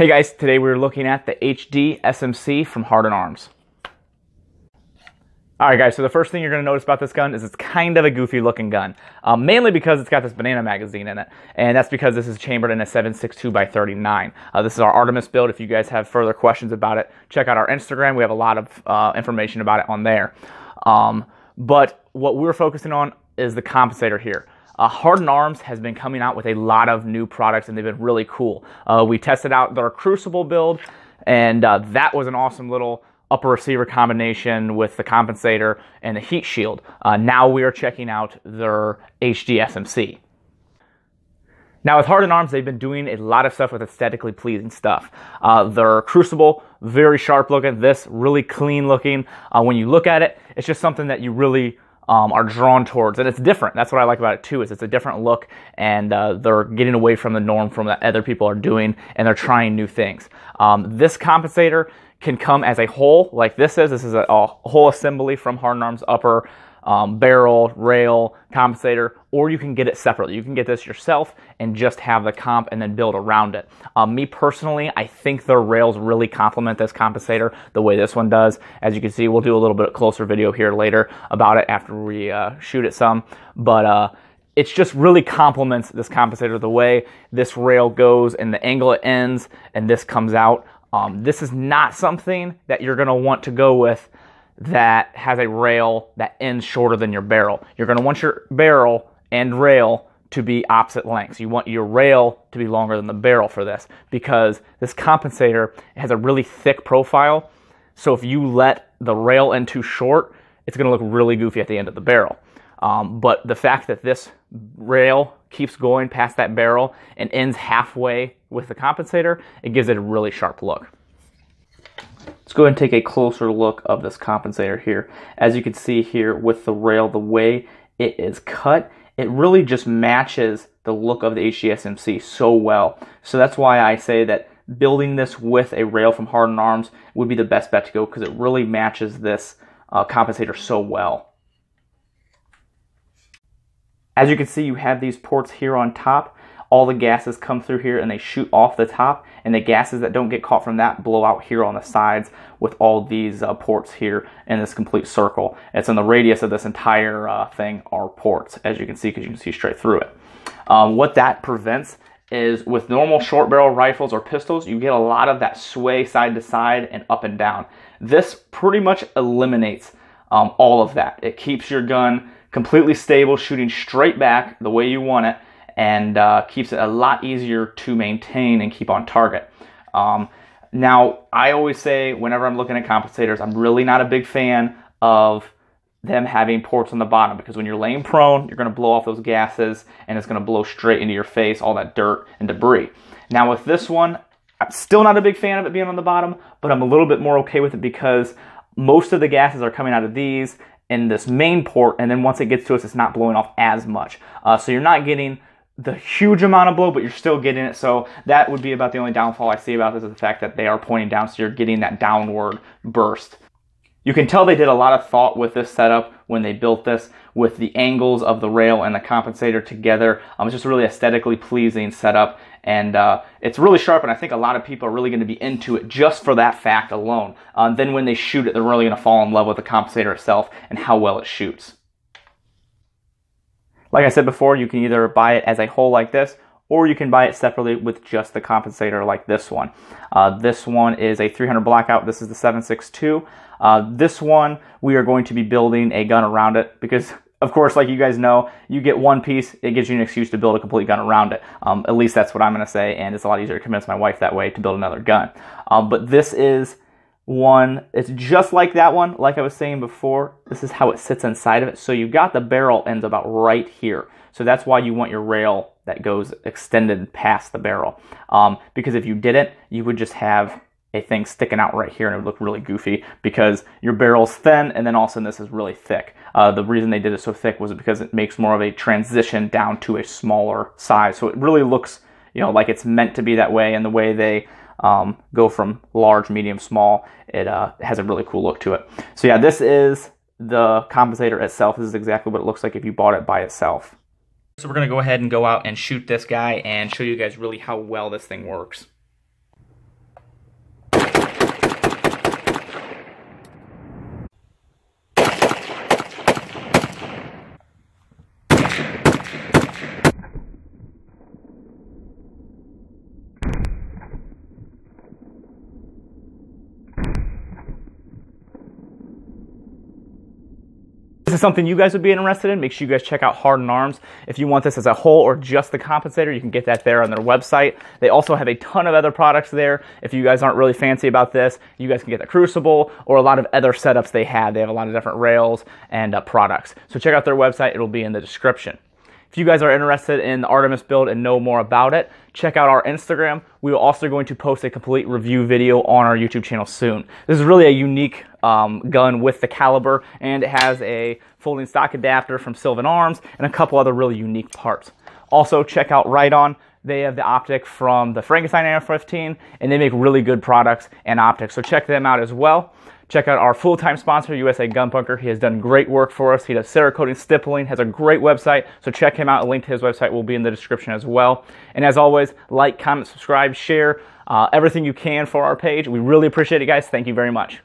Hey guys, today we're looking at the HD SMC from Hardened Arms. Alright guys, so the first thing you're going to notice about this gun is it's kind of a goofy looking gun. Um, mainly because it's got this banana magazine in it. And that's because this is chambered in a 7.62 by 39. Uh, this is our Artemis build. If you guys have further questions about it, check out our Instagram. We have a lot of uh, information about it on there. Um, but what we're focusing on is the compensator here. Uh, Arms has been coming out with a lot of new products and they've been really cool. Uh, we tested out their Crucible build and uh, that was an awesome little upper receiver combination with the compensator and the heat shield. Uh, now we are checking out their HD SMC. Now with Hardened Arms, they've been doing a lot of stuff with aesthetically pleasing stuff. Uh, their Crucible, very sharp looking. This, really clean looking. Uh, when you look at it, it's just something that you really um, are drawn towards, and it's different. That's what I like about it too. Is it's a different look, and uh, they're getting away from the norm from what other people are doing, and they're trying new things. Um, this compensator can come as a whole, like this is. This is a, a whole assembly from Hardened Arms upper um, barrel, rail, compensator, or you can get it separately. You can get this yourself and just have the comp and then build around it. Um, me personally, I think the rails really complement this compensator the way this one does. As you can see, we'll do a little bit closer video here later about it after we uh, shoot it some, but uh, it's just really complements this compensator the way this rail goes and the angle it ends and this comes out. Um, this is not something that you're going to want to go with that has a rail that ends shorter than your barrel. You're going to want your barrel and rail to be opposite lengths. You want your rail to be longer than the barrel for this because this compensator has a really thick profile. So if you let the rail end too short, it's going to look really goofy at the end of the barrel. Um, but the fact that this rail keeps going past that barrel and ends halfway with the compensator, it gives it a really sharp look. Let's go ahead and take a closer look of this compensator here. As you can see here with the rail, the way it is cut, it really just matches the look of the HDSMC so well. So that's why I say that building this with a rail from Hardened Arms would be the best bet to go because it really matches this uh, compensator so well. As you can see, you have these ports here on top all the gases come through here and they shoot off the top and the gases that don't get caught from that blow out here on the sides with all these uh, ports here in this complete circle. It's in the radius of this entire uh, thing are ports as you can see because you can see straight through it. Um, what that prevents is with normal short barrel rifles or pistols, you get a lot of that sway side to side and up and down. This pretty much eliminates um, all of that. It keeps your gun completely stable, shooting straight back the way you want it, and uh, keeps it a lot easier to maintain and keep on target. Um, now, I always say whenever I'm looking at compensators, I'm really not a big fan of them having ports on the bottom because when you're laying prone, you're going to blow off those gases and it's going to blow straight into your face, all that dirt and debris. Now, with this one, I'm still not a big fan of it being on the bottom, but I'm a little bit more okay with it because most of the gases are coming out of these in this main port, and then once it gets to us, it's not blowing off as much. Uh, so you're not getting the huge amount of blow, but you're still getting it. So that would be about the only downfall I see about this is the fact that they are pointing down, so you're getting that downward burst. You can tell they did a lot of thought with this setup when they built this, with the angles of the rail and the compensator together. Um, it's just a really aesthetically pleasing setup, and uh, it's really sharp, and I think a lot of people are really going to be into it just for that fact alone. Um, then when they shoot it, they're really going to fall in love with the compensator itself and how well it shoots. Like I said before, you can either buy it as a whole like this, or you can buy it separately with just the compensator like this one. Uh, this one is a 300 blackout. This is the 762. Uh, this one, we are going to be building a gun around it because of course, like you guys know, you get one piece, it gives you an excuse to build a complete gun around it. Um, at least that's what I'm going to say, and it's a lot easier to convince my wife that way to build another gun. Um, but this is one. It's just like that one. Like I was saying before, this is how it sits inside of it. So you've got the barrel ends about right here. So that's why you want your rail that goes extended past the barrel. Um, because if you didn't, you would just have a thing sticking out right here and it would look really goofy because your barrel's thin and then all of a sudden this is really thick. Uh, the reason they did it so thick was because it makes more of a transition down to a smaller size. So it really looks, you know, like it's meant to be that way and the way they um, go from large, medium, small. It uh, has a really cool look to it. So yeah, this is the compensator itself. This is exactly what it looks like if you bought it by itself. So we're to go ahead and go out and shoot this guy and show you guys really how well this thing works. Is something you guys would be interested in, make sure you guys check out Hardened Arms. If you want this as a whole or just the compensator, you can get that there on their website. They also have a ton of other products there. If you guys aren't really fancy about this, you guys can get the Crucible or a lot of other setups they have. They have a lot of different rails and uh, products. So check out their website. It'll be in the description. If you guys are interested in the Artemis build and know more about it, check out our Instagram. We are also going to post a complete review video on our YouTube channel soon. This is really a unique um, gun with the caliber, and it has a folding stock adapter from Sylvan Arms and a couple other really unique parts. Also, check out Riton. They have the optic from the Frankenstein AR-15, and they make really good products and optics. So check them out as well. Check out our full-time sponsor, USA Gun Bunker. He has done great work for us. He does Cerakoting, stippling, has a great website. So check him out. A link to his website will be in the description as well. And as always, like, comment, subscribe, share uh, everything you can for our page. We really appreciate it, guys. Thank you very much.